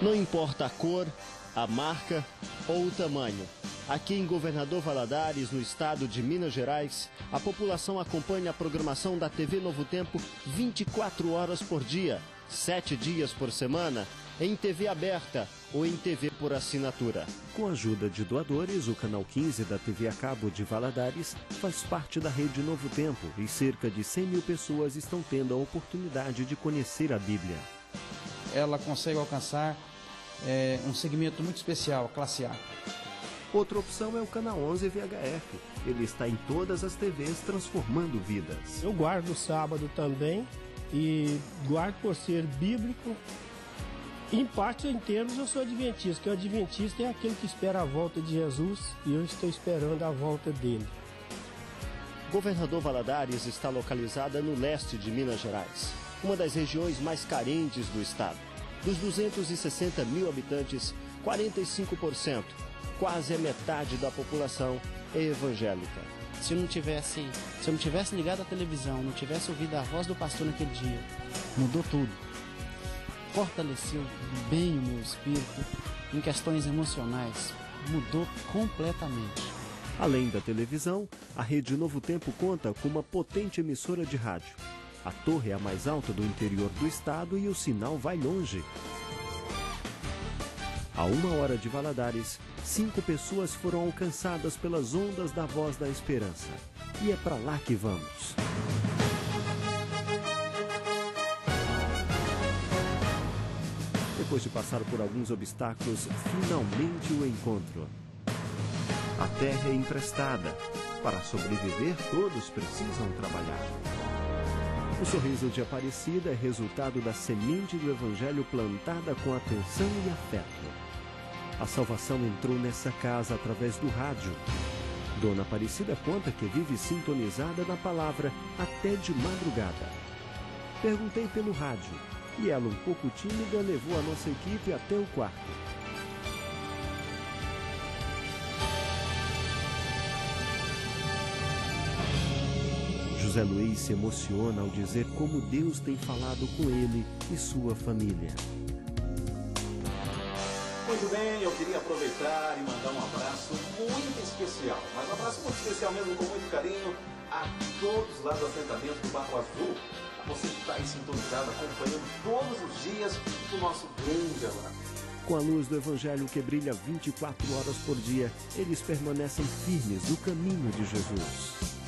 Não importa a cor, a marca ou o tamanho. Aqui em Governador Valadares, no estado de Minas Gerais, a população acompanha a programação da TV Novo Tempo 24 horas por dia, 7 dias por semana, em TV aberta ou em TV por assinatura. Com a ajuda de doadores, o canal 15 da TV a cabo de Valadares faz parte da rede Novo Tempo e cerca de 100 mil pessoas estão tendo a oportunidade de conhecer a Bíblia. Ela consegue alcançar é, um segmento muito especial, a classe A. Outra opção é o canal 11 VHF. Ele está em todas as TVs transformando vidas. Eu guardo o sábado também e guardo por ser bíblico. Em parte, em termos, eu sou adventista, que o adventista é aquele que espera a volta de Jesus e eu estou esperando a volta dele. Governador Valadares está localizada no leste de Minas Gerais, uma das regiões mais carentes do estado. Dos 260 mil habitantes, 45%, quase a metade da população, é evangélica. Se eu não tivesse, se eu não tivesse ligado à televisão, não tivesse ouvido a voz do pastor naquele dia, mudou tudo. Fortaleceu bem o meu espírito em questões emocionais, mudou completamente. Além da televisão, a Rede Novo Tempo conta com uma potente emissora de rádio. A torre é a mais alta do interior do estado e o sinal vai longe. A uma hora de Valadares, cinco pessoas foram alcançadas pelas ondas da voz da esperança. E é para lá que vamos. Depois de passar por alguns obstáculos, finalmente o encontro. A terra é emprestada. Para sobreviver, todos precisam trabalhar. O sorriso de Aparecida é resultado da semente do Evangelho plantada com atenção e afeto. A salvação entrou nessa casa através do rádio. Dona Aparecida conta que vive sintonizada na palavra até de madrugada. Perguntei pelo rádio e ela, um pouco tímida, levou a nossa equipe até o quarto. José Luiz se emociona ao dizer como Deus tem falado com ele e sua família. Muito bem, eu queria aproveitar e mandar um abraço muito especial, mas um abraço muito especial mesmo, com muito carinho, a todos lá do assentamento do Barro Azul, a você que está aí sintonizado, acompanhando todos os dias o nosso grande abraço. Com a luz do Evangelho que brilha 24 horas por dia, eles permanecem firmes no caminho de Jesus.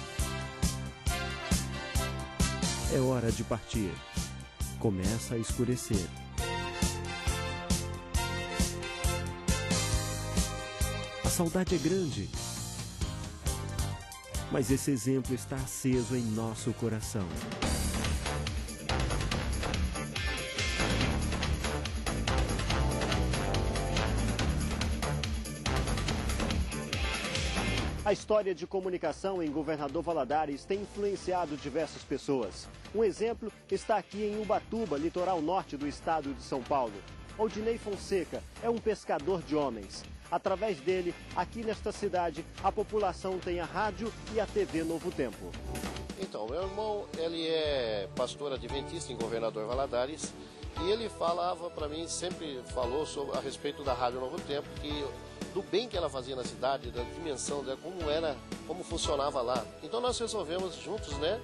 É hora de partir. Começa a escurecer. A saudade é grande. Mas esse exemplo está aceso em nosso coração. A história de comunicação em Governador Valadares tem influenciado diversas pessoas. Um exemplo está aqui em Ubatuba, litoral norte do estado de São Paulo. Aldinei Fonseca é um pescador de homens. Através dele, aqui nesta cidade, a população tem a rádio e a TV Novo Tempo. Então, meu irmão, ele é pastor adventista em Governador Valadares e ele falava para mim, sempre falou sobre, a respeito da Rádio Novo Tempo, que do bem que ela fazia na cidade, da dimensão dela, como era, como funcionava lá. Então nós resolvemos juntos, né,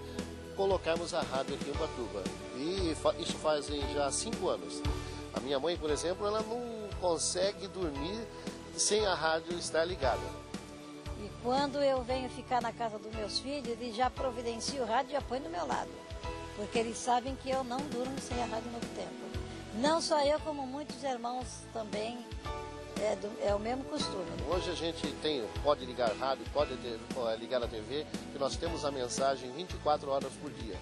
colocarmos a rádio aqui em Ubatuba. E isso fazem já cinco anos. A minha mãe, por exemplo, ela não consegue dormir sem a rádio estar ligada. E quando eu venho ficar na casa dos meus filhos, eles já providenciam o rádio e já põem do meu lado. Porque eles sabem que eu não durmo sem a Rádio Novo Tempo. Não só eu, como muitos irmãos também é, do, é, o mesmo costume. Hoje a gente tem, pode ligar rádio, pode ter, ligar a TV, que nós temos a mensagem 24 horas por dia.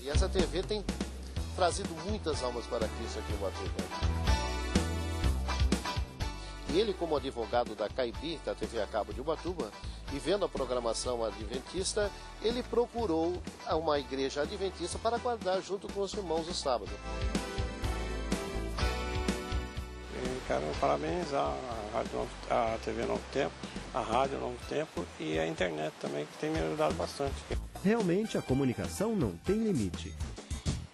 E essa TV tem trazido muitas almas para Cristo aqui em. E ele, como advogado da CAIBI, da TV a cabo de Ubatuba, e vendo a programação adventista, ele procurou uma igreja adventista para guardar junto com os irmãos no sábado. Eu quero parabenizar a, Rádio a TV Novo Tempo, a Rádio Novo Tempo e a internet também, que tem me ajudado bastante. Realmente a comunicação não tem limite.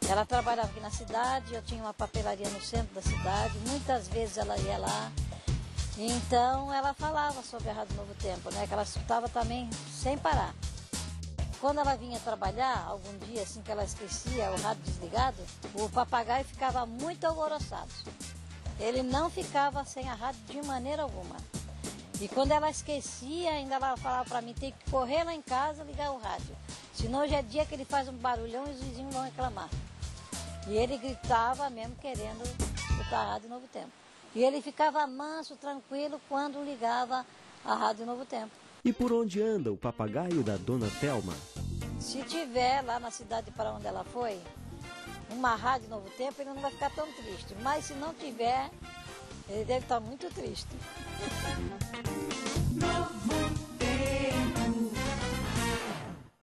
Ela trabalhava aqui na cidade, eu tinha uma papelaria no centro da cidade, muitas vezes ela ia lá. Então ela falava sobre a Rádio Novo Tempo, né? Que ela escutava também sem parar. Quando ela vinha trabalhar, algum dia assim que ela esquecia o rádio desligado, o papagaio ficava muito alvoroçado. Ele não ficava sem a rádio de maneira alguma. E quando ela esquecia, ainda ela falava para mim, tem que correr lá em casa ligar o rádio. Senão hoje é dia que ele faz um barulhão e os vizinhos vão reclamar. E ele gritava mesmo querendo escutar a Rádio Novo Tempo. E ele ficava manso, tranquilo, quando ligava a Rádio Novo Tempo. E por onde anda o papagaio da dona Telma? Se tiver lá na cidade para onde ela foi, uma Rádio Novo Tempo, ele não vai ficar tão triste. Mas se não tiver, ele deve estar muito triste. Novo